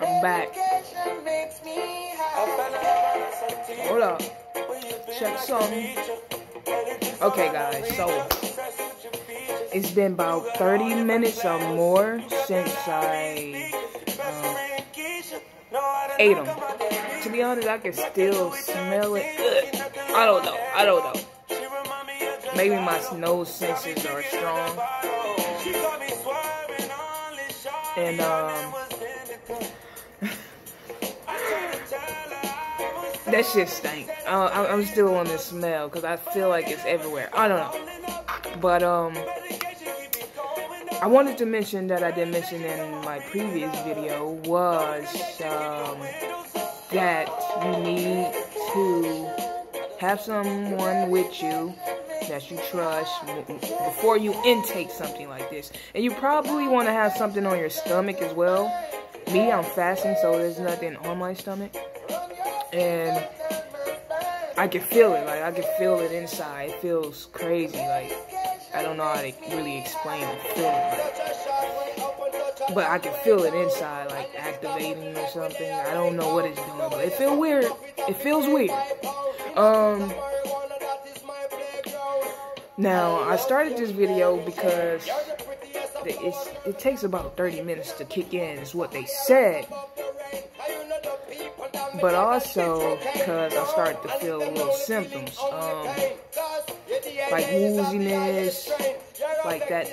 I'm back. Hold up. Check something. Okay, guys, so it's been about 30 minutes or more since I um, ate them. To be honest, I can still smell it. Ugh. I don't know. I don't know. Maybe my nose senses are strong. And, um, that shit stank. Uh, I'm still on the smell because I feel like it's everywhere. I don't know. But, um, I wanted to mention that I didn't mention in my previous video was, um, that you need to have someone with you that you trust before you intake something like this. And you probably want to have something on your stomach as well. Me, I'm fasting, so there's nothing on my stomach. And I can feel it. Like, I can feel it inside. It feels crazy. Like, I don't know how to really explain the feeling. Like, but I can feel it inside, like activating or something. I don't know what it's doing, but it feels weird. It feels weird. Um, now, I started this video because it takes about 30 minutes to kick in, is what they said. But also because I started to feel little symptoms, um, like wooziness, like that,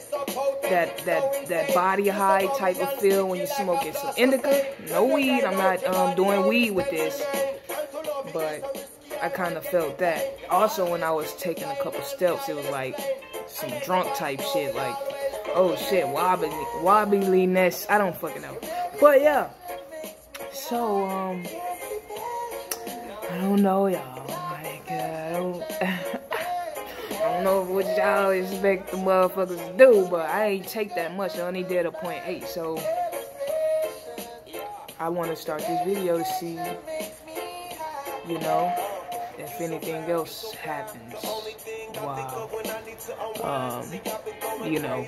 that, that, that body high type of feel when you're smoking some indica. No weed. I'm not um, doing weed with this, but I kind of felt that. Also, when I was taking a couple steps, it was like some drunk type shit, like, oh shit, wobbly, wobbliness. I don't fucking know. But yeah. So, um, I don't know, y'all. Like, uh, I don't, I don't know what y'all expect the motherfuckers to do, but I ain't take that much. I only did a point eight, so I want to start this video to see, you know, if anything else happens while, um, you know,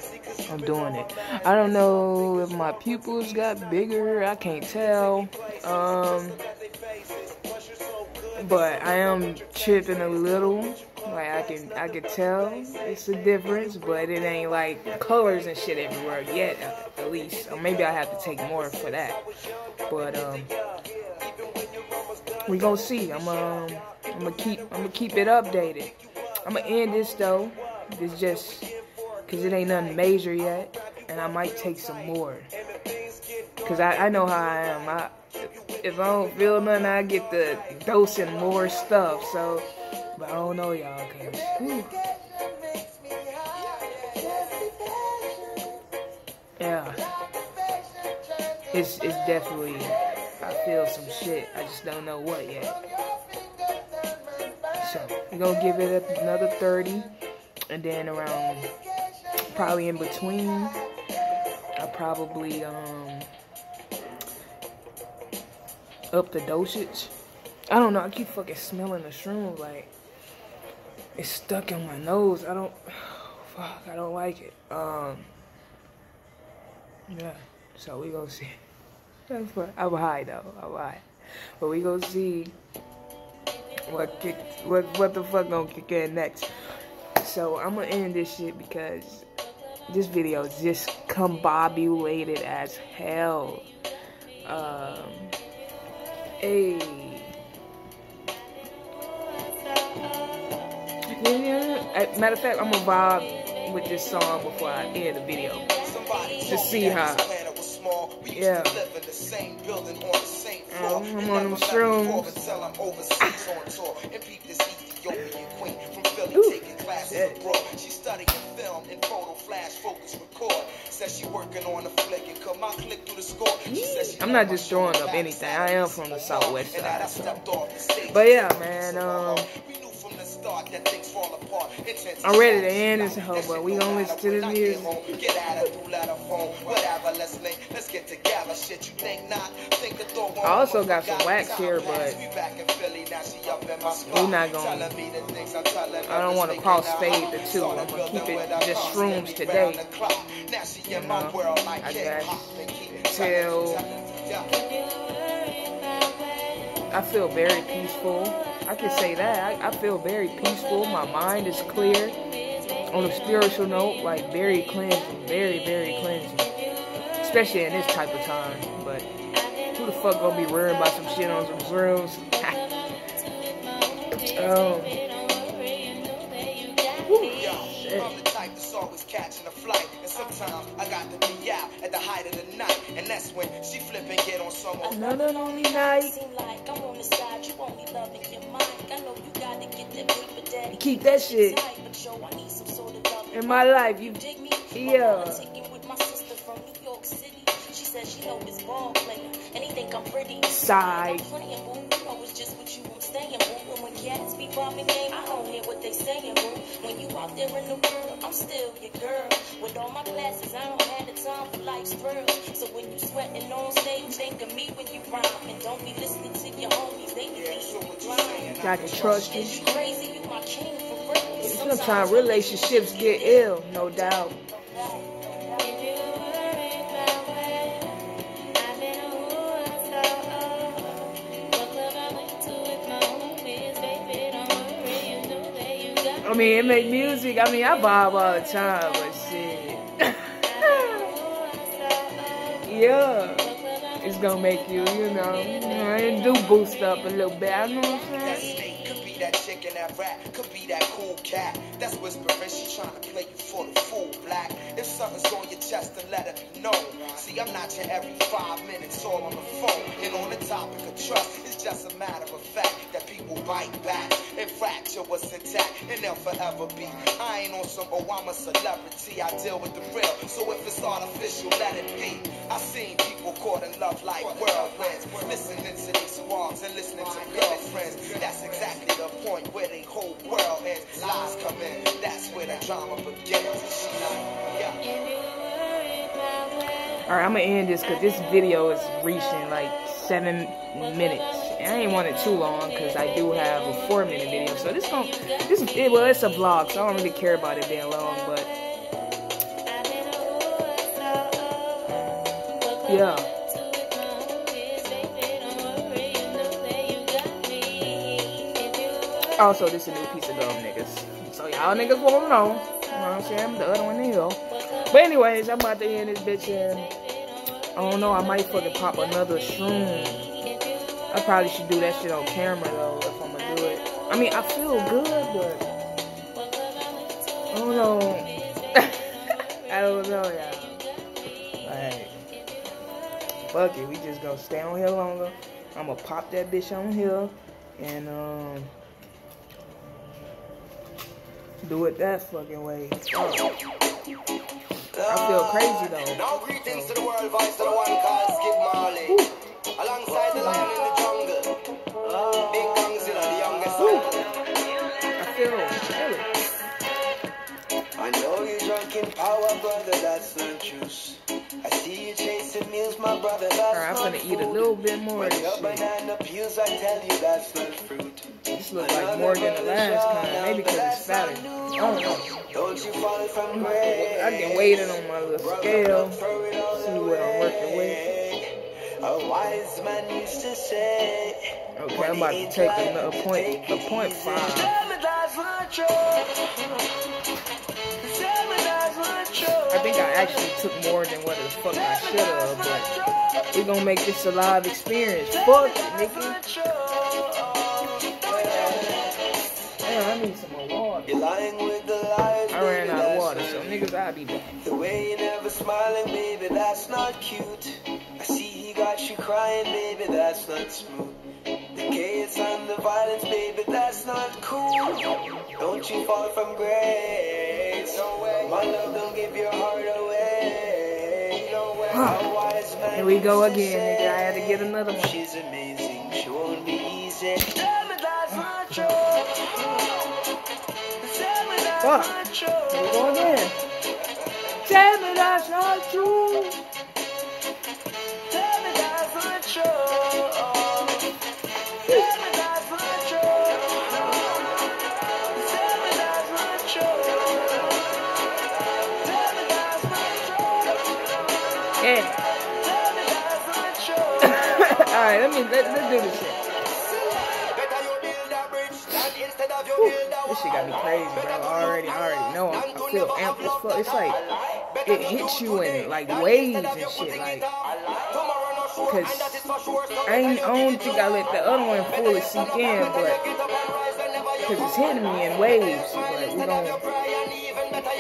I'm doing it. I don't know if my pupils got bigger. I can't tell. Um, but I am tripping a little. Like I can, I can tell it's a difference, but it ain't like colors and shit everywhere yet, at least. Or maybe I have to take more for that. But um, we gonna see. I'm um, I'm gonna keep, I'm gonna keep it updated. I'm gonna end this though. It's just cause it ain't nothing major yet, and I might take some more. Cause I, I know how I am. I, if I don't feel nothing, I get the dosing more stuff. So, but I don't know y'all, cause whew. yeah, it's it's definitely. I feel some shit. I just don't know what yet. So we're gonna give it another 30, and then around probably in between, I probably um up the dosage. I don't know. I keep fucking smelling the shrooms like it's stuck in my nose. I don't. Fuck. I don't like it. Um. Yeah. So we gonna see. That's what I'm high though. I'm high. But we gonna see what kick. What what the fuck gonna kick in next. So I'm gonna end this shit because this video is just combobulated as hell. Um. Hey. Matter of fact, I'm gonna vibe with this song before I end the video. To see how. Yeah. Um, I'm on them shrooms. Ooh. She's studying film and photo flash focus record. Says she working on a flick and cut my click through the score. I'm not just throwing up anything. I am from the southwest side. So. But yeah, man. Um, I'm ready to end this hoe, but we gonna listen to this music. I also got some wax here, but we not gonna. I don't want to cross fade the two. I'm gonna keep it just shrooms today. You know, I guess till I feel very peaceful. I can say that. I, I feel very peaceful. My mind is clear. On a spiritual note, like very cleansing, very, very cleansing. Especially in this type of time. But who the fuck gonna be worrying about some shit on some catching a flight. And sometimes I got to be out at the height of the night. And that's when she flip and get on someone. Another lonely night. Seem like I'm on the side, you only loving your mind. I know you gotta get that paper daddy. Keep that shit. In my life, you dig me? Yeah. She said she know this ball player, and he think I'm pretty. Side. When cats be bombing game, I don't hear what they saying, boo. When you out there in the world, I'm still your girl. With all my classes, I don't have the time for life's thrills. So when you sweating on stage, think of me when you rhyme. And don't be listening to your homies, they be thinking you blind. Got to trust you. Crazy, you my king for real. Sometimes relationships get ill, no doubt. Mean, it make music. I mean, I bob all the time, but shit. yeah. Gonna make you, you know, it do boost up a little bit. I know what I'm saying? that chick in that rap, could be that cool cat. That's whispering, she trying to play you for the fool, black. If something's on your chest, then let it know. See, I'm not your every five minutes all on the phone. And on the topic of trust, it's just a matter of fact that people bite back and fracture what's intact, and they'll forever be. I ain't on some, oh, I'm a celebrity. I deal with the real, it's artificial, let it be. I've seen people caught in love like whirlwinds, listening to these songs and listening to girlfriends. That's exactly the point where the whole world ends. Lies come in, that's where the drama begins. Alright, I'm gonna end this because this video is reaching like seven minutes. And I ain't want it too long because I do have a four minute video. So this going this it, well it's a vlog, so I don't really care about it being long, but yeah. Also, this is a new piece of gum, niggas. So y'all niggas won't know. You know what I'm saying? The other one here. But anyways, I'm about to end this bitch and I don't know, I might fucking pop another shroom. I probably should do that shit on camera though, if I'm gonna do it. I mean, I feel good, but I don't know. I don't know, y'all. Fuck it, we just gonna stay on here longer. I'm gonna pop that bitch on here, and um do it that fucking way. Oh. I feel crazy though. Now greetings to the world voice to the one called Skip Marley. Alongside the lion in the jungle. Big Gongzilla, the youngest I feel, I know you're drunk in power, brother, that's the juice. I see you chasing meals, my brother, Alright, I'm gonna eat a little bit more of this shit. banana peels, I tell you that's not fruit. This looks like more than the last kind, maybe because it's fatter. I don't know. don't you follow from I've been waiting on my little scale, see what I'm working with. A wise man used to say. Okay, I'm about to take another point, a point five. I think I actually took more than what the fuck I should have, but we're gonna make this a live experience. Fuck it, nigga. Damn, I need some more water. I ran out of water, so niggas, I'll be back. The way you never smiling, baby, that's not cute. I see he got you crying, baby, that's not smooth. The chaos and the violence, baby, that's not cool. Don't you fall from grace. My love don't give your heart away. Here we go again, nigga. I had to get another one. She's amazing. She won't be easy. Fuck. Here we go again. Tell me that's not true. Tell me that's not true. Alright, let me let, let's do this shit. This shit got me crazy, bro. I already, I already know. I, I feel amped as fuck. It's like it hits you in like waves and shit, like. Cause I I don't think I let the other one fully sink in, but cause it's hitting me in waves. But we gonna,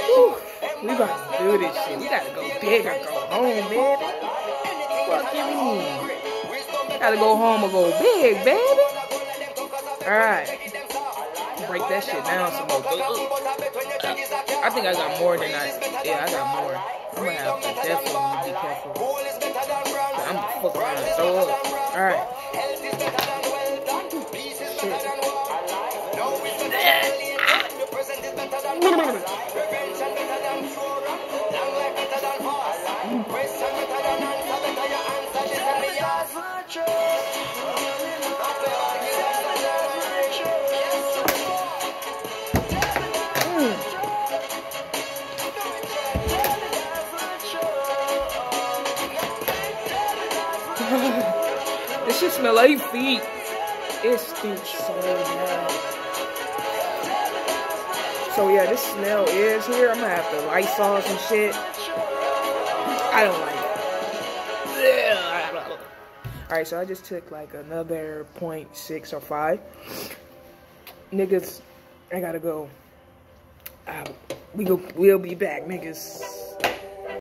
whew, we to do this shit. We gotta go big or go home, baby. Fuck you mean? Gotta go home or go big, baby. All right break that shit down some more. I think I got more than I. Yeah, I got more. I'm gonna have to definitely be careful. I'm gonna throw up. All right. this shit smell like feet. It stinks so bad. So yeah, this smell is here. I'm gonna have to Lysol some shit. I don't like it. Alright, so I just took like another 0.6 or 5. Niggas, I gotta go. Uh, we go, we'll be back, niggas.